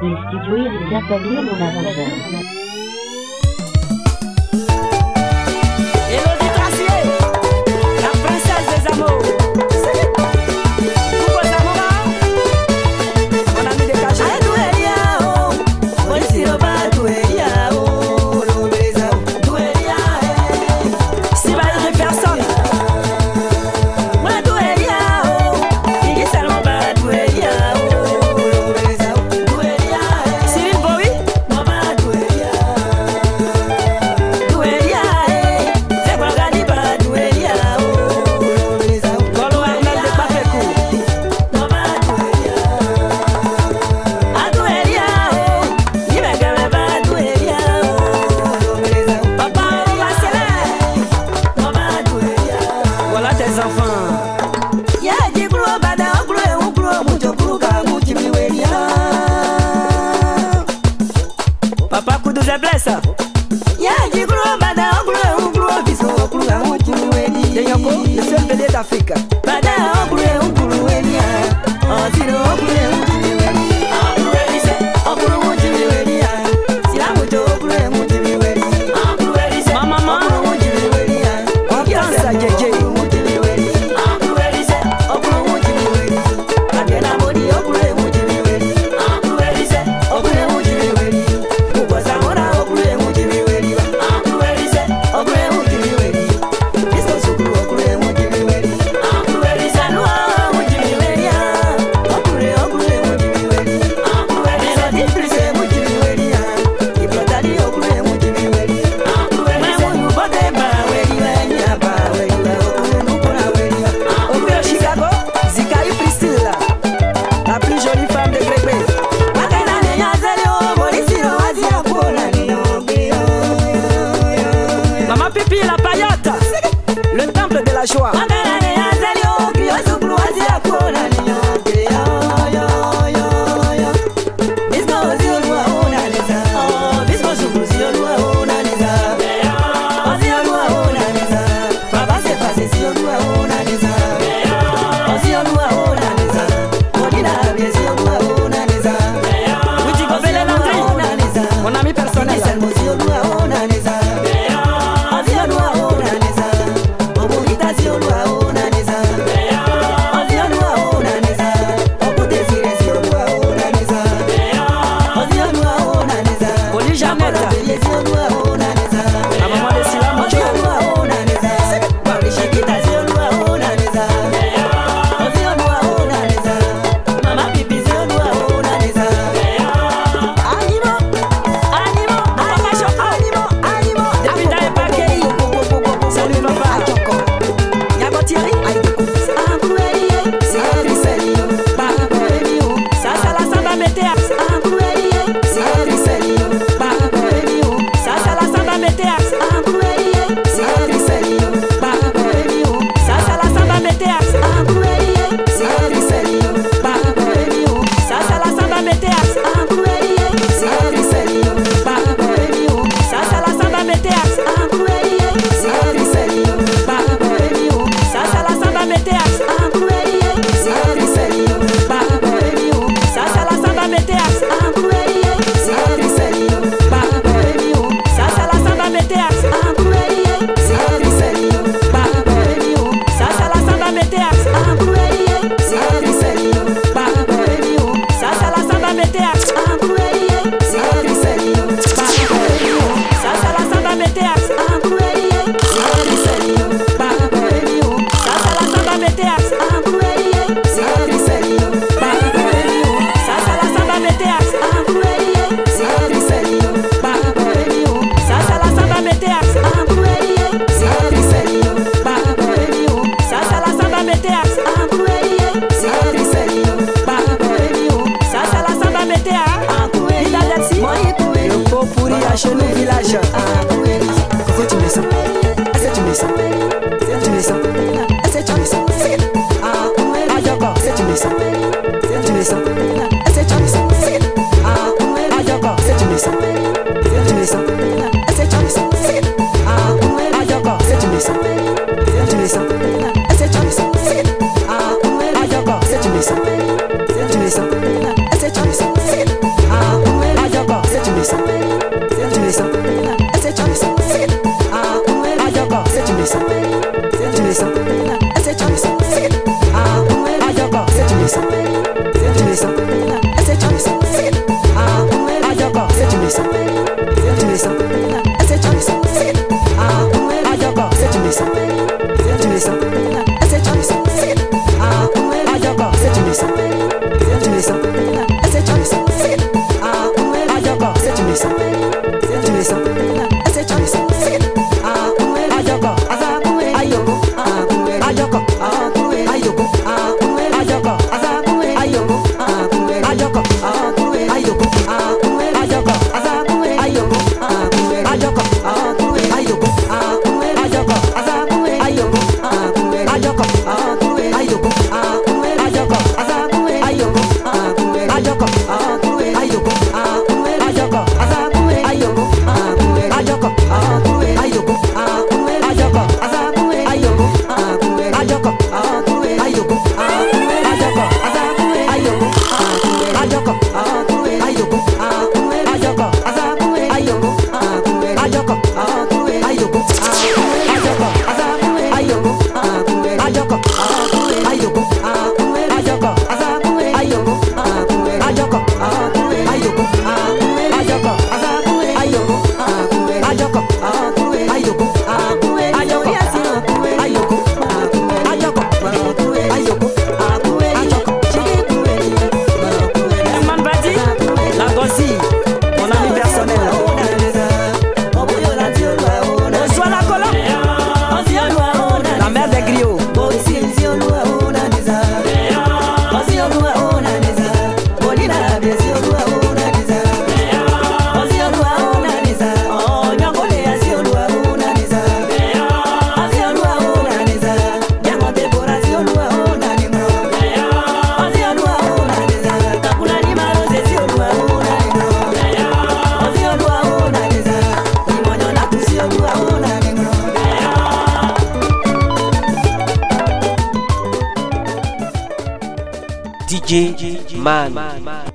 Instituir exactament una rosa. sempre de África. Badão! Le temple de la joie. chez nous village. Ah, Coco, tu me sens. Est-ce que tu me sens? Tu me sens? Est-ce que tu me sens? Ah, ah d'accord. Est-ce que tu me sens? Tu me tu me sens? Ah, tu me sens? Tu me tu me? Ah, ah d'accord. Est-ce que tu me sens? Tu tu me sens? Ah, tu? DJ Man.